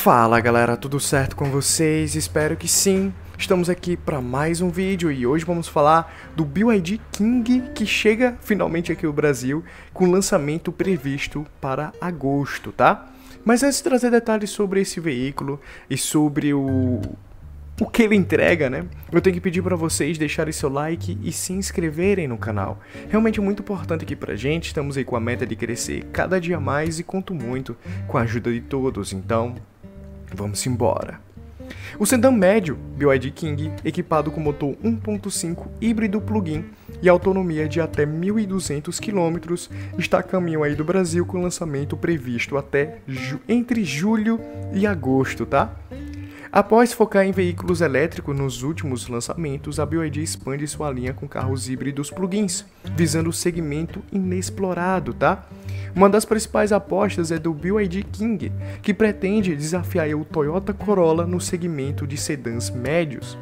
Fala galera, tudo certo com vocês? Espero que sim. Estamos aqui para mais um vídeo e hoje vamos falar do BYD King que chega finalmente aqui no Brasil com lançamento previsto para agosto, tá? Mas antes de trazer detalhes sobre esse veículo e sobre o o que ele entrega, né? Eu tenho que pedir para vocês deixarem seu like e se inscreverem no canal. Realmente muito importante aqui pra gente, estamos aí com a meta de crescer cada dia mais e conto muito com a ajuda de todos, então vamos embora. O sedã médio BYD King, equipado com motor 1.5 híbrido plug-in e autonomia de até 1.200 km, está a caminho aí do Brasil com lançamento previsto até ju entre julho e agosto, tá? Após focar em veículos elétricos nos últimos lançamentos, a BYD expande sua linha com carros híbridos plug-ins, visando o segmento inexplorado, tá? Uma das principais apostas é do BYD King, que pretende desafiar o Toyota Corolla no segmento de sedãs médios.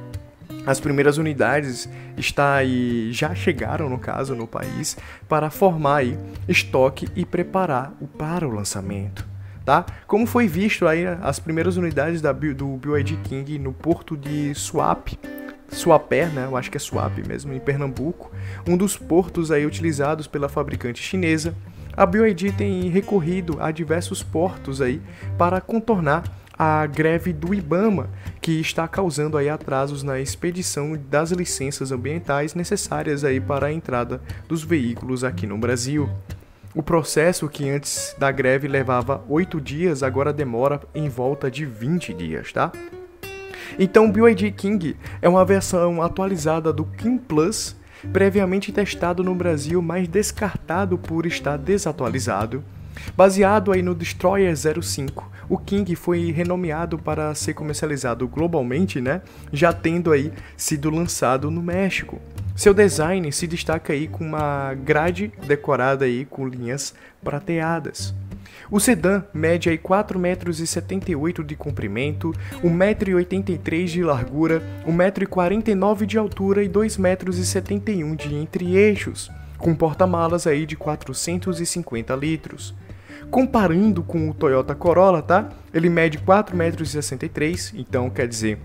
As primeiras unidades está aí, já chegaram no caso no país para formar aí estoque e preparar para o lançamento tá? Como foi visto aí as primeiras unidades da, do BYD King no porto de Swap, Swaper, né? Eu acho que é Swap mesmo, em Pernambuco, um dos portos aí utilizados pela fabricante chinesa. A BYD tem recorrido a diversos portos aí para contornar a greve do IBAMA, que está causando aí atrasos na expedição das licenças ambientais necessárias aí para a entrada dos veículos aqui no Brasil. O processo, que antes da greve levava 8 dias, agora demora em volta de 20 dias, tá? Então, o BYD King é uma versão atualizada do King Plus, previamente testado no Brasil, mas descartado por estar desatualizado. Baseado aí no Destroyer 05, o King foi renomeado para ser comercializado globalmente, né? Já tendo aí sido lançado no México. Seu design se destaca aí com uma grade decorada aí com linhas prateadas. O sedã mede aí 4,78 metros de comprimento, 1,83 m de largura, 1,49 m de altura e 2,71 m de entre-eixos, com porta-malas aí de 450 litros. Comparando com o Toyota Corolla, tá? Ele mede 4,63 m, então quer dizer,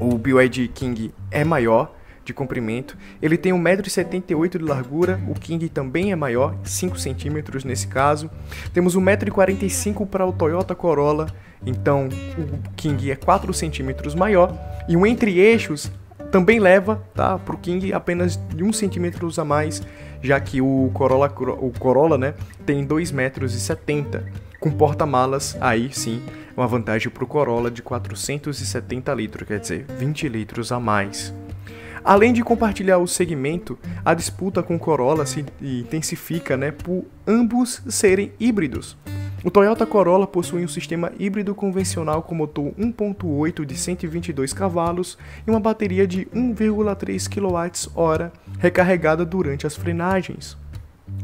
o BYD King é maior, de comprimento. Ele tem 1,78m de largura, o King também é maior, 5 centímetros nesse caso. Temos 1,45m para o Toyota Corolla, então o King é 4 centímetros maior. E o entre-eixos também leva tá, para o King apenas de 1 centímetro a mais, já que o Corolla, o Corolla né, tem 2,70 metros. Com porta-malas, aí sim, uma vantagem para o Corolla de 470 litros, quer dizer, 20 litros a mais. Além de compartilhar o segmento, a disputa com Corolla se intensifica né, por ambos serem híbridos. O Toyota Corolla possui um sistema híbrido convencional com motor 1.8 de 122 cavalos e uma bateria de 1,3 kWh recarregada durante as frenagens.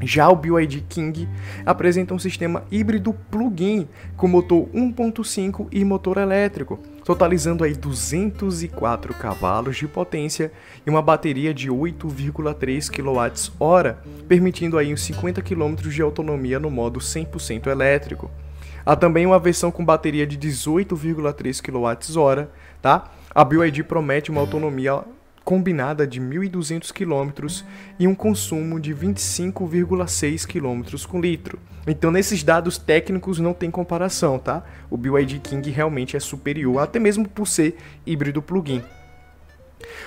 Já o BYD King apresenta um sistema híbrido plug-in com motor 1.5 e motor elétrico, totalizando aí 204 cavalos de potência e uma bateria de 8,3 kWh, permitindo aí uns 50 km de autonomia no modo 100% elétrico. Há também uma versão com bateria de 18,3 kWh, tá? A BYD promete uma autonomia combinada de 1.200 km e um consumo de 25,6 km com litro. Então, nesses dados técnicos não tem comparação, tá? O BYD King realmente é superior, até mesmo por ser híbrido plug-in.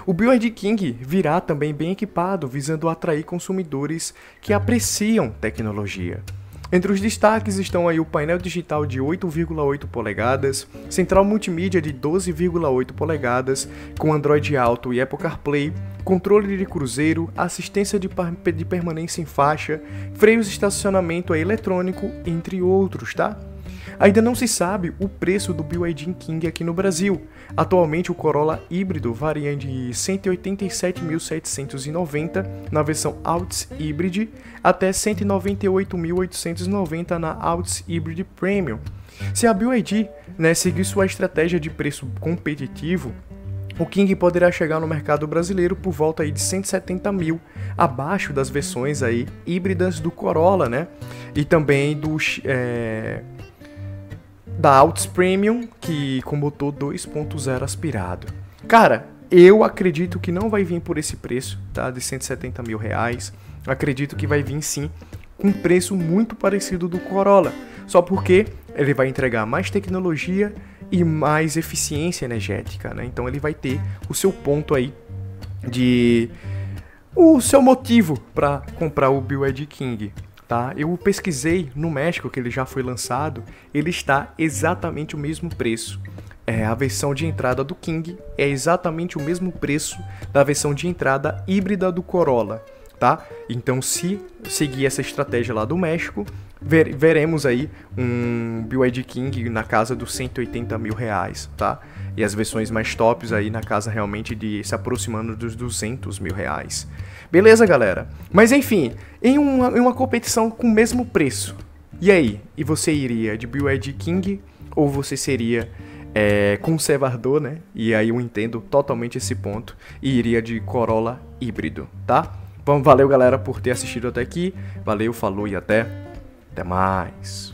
O BYD King virá também bem equipado, visando atrair consumidores que apreciam tecnologia. Entre os destaques estão aí o painel digital de 8,8 polegadas, central multimídia de 12,8 polegadas, com Android Auto e Apple CarPlay, controle de cruzeiro, assistência de, de permanência em faixa, freios de estacionamento eletrônico, entre outros, tá? Ainda não se sabe o preço do BYD King aqui no Brasil. Atualmente o Corolla híbrido varia de 187.790 na versão Altis Hybrid até 198.890 na Altis Hybrid Premium. Se a BYD né, seguir sua estratégia de preço competitivo, o King poderá chegar no mercado brasileiro por volta aí de 170 mil, abaixo das versões aí híbridas do Corolla, né? E também do, é, da Altis Premium, que com motor 2.0 aspirado. Cara, eu acredito que não vai vir por esse preço, tá? De 170 mil reais. Acredito que vai vir sim com um preço muito parecido do Corolla. Só porque ele vai entregar mais tecnologia e mais eficiência energética, né? Então ele vai ter o seu ponto aí de o seu motivo para comprar o BYD King, tá? Eu pesquisei no México que ele já foi lançado, ele está exatamente o mesmo preço. É, a versão de entrada do King é exatamente o mesmo preço da versão de entrada híbrida do Corolla, tá? Então, se seguir essa estratégia lá do México, ver, veremos aí um BYD King na casa dos 180 mil reais, tá? E as versões mais tops aí na casa realmente de se aproximando dos 200 mil reais. Beleza, galera? Mas enfim, em uma, em uma competição com o mesmo preço, e aí? E você iria de BYD King ou você seria é, conservador, né? E aí eu entendo totalmente esse ponto e iria de Corolla híbrido, tá? Bom, valeu galera por ter assistido até aqui. Valeu, falou e até. Até mais.